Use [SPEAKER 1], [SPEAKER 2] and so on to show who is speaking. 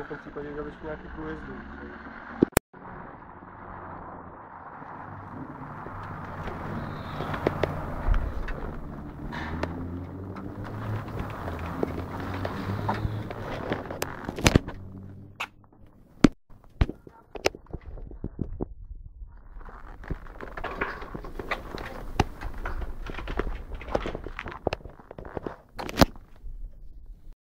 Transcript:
[SPEAKER 1] vou participar de já vou aqui pro êxodo.